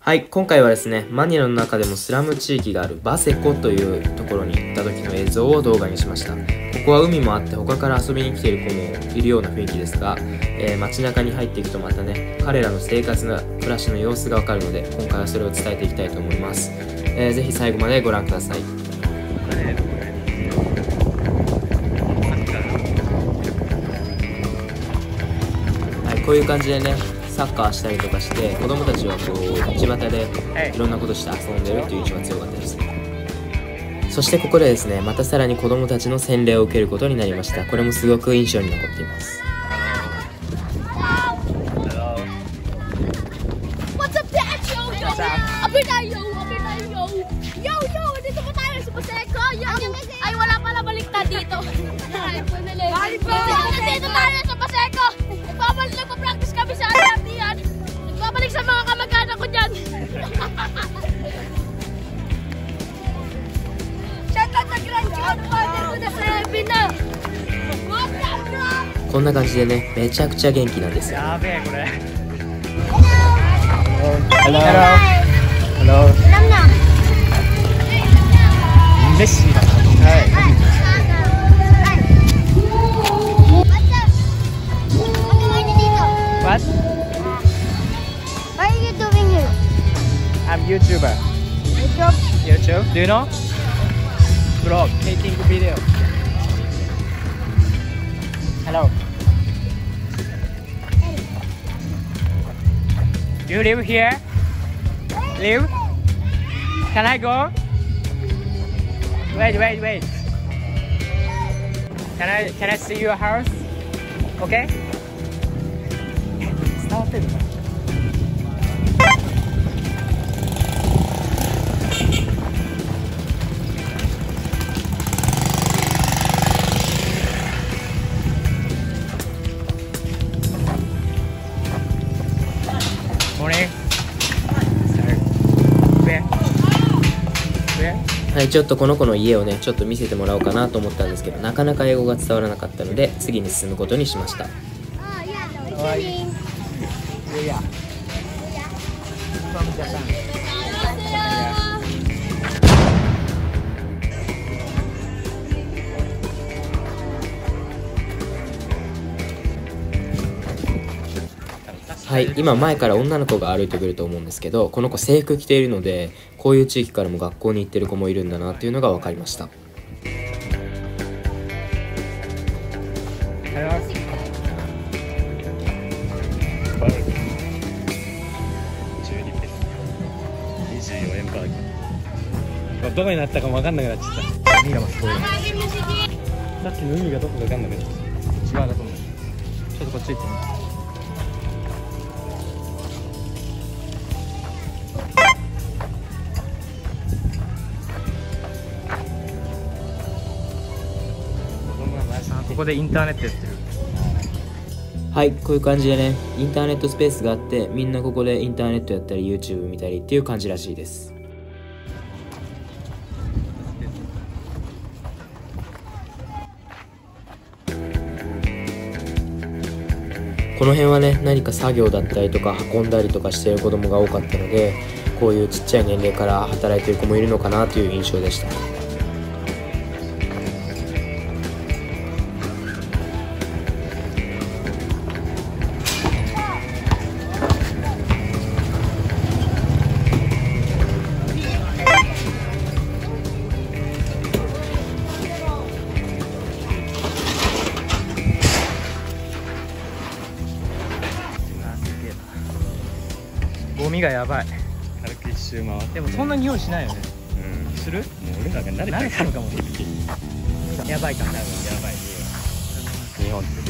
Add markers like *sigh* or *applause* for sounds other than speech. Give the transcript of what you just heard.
はい、今回はですね、マニラの中でもスラム地域があるバセコというところに行った時の映像を動画にしました。ここは海もあって他から遊びに来ている子もいるような雰囲気ですが、えー街中に入っていくとまたね、彼らの生活な暮らしの様子がわかるので、今回はそれを伝えていきたいと思います。えーぜひ最後までご覧ください。こういう感じでね、サッカーしたりとかして、子供たちはこう、道端でいろんなことして遊んでるっていう印象が強かったです。そしてここでですね、またさらに子供たちの洗礼を受けることになりました。これもすごく印象に残っています。Ay, wala pala dito. Balik. Dito tayo こんな感じでね、めちゃくちゃ元気なんですよ。やべえこれ Hello. Hello Alam na. メッシだはい What? What are you doing here? I'm YouTuber YouTube? Do you know? Vlog making video Hello Do you live here? Live? Can I go? Wait, wait, wait. Can I can I see your house? Okay? *laughs* 伝わはい、ちょっとこの子の家をね、ちょっと見せてもらおうかなと思ったんですけど、なかなか英語が伝わらなかったので、次に進むことにしました。Oh? はい、今前から女の子が歩いてくると思うんですけど、この子制服着ているので、こういう地域からも学校に行ってる子もいるんだなっていうのが分かりました。どこになったかも分かんなく。なっちゃった海がま聞こえるさっきの海がどこか分かんなくなっちゃった。違うだと思う。ちょっとこっち行ってみこでインターネットやってるはい、こういう感じでね、インターネットスペースがあって、みんなここでインターネットやったり、YouTube 見たりっていう感じらしいです。この辺はね、何か作業だったりとか運んだりとかしている子供が多かったので、こういうちっちゃい年齢から働いてる子もいるのかなという印象でした。ゴミがやばい。軽く一周回って。でもそんな匂いしないよね。うん。する？もう俺らが慣れた慣れたのかもやばい。か多分やばい日本って.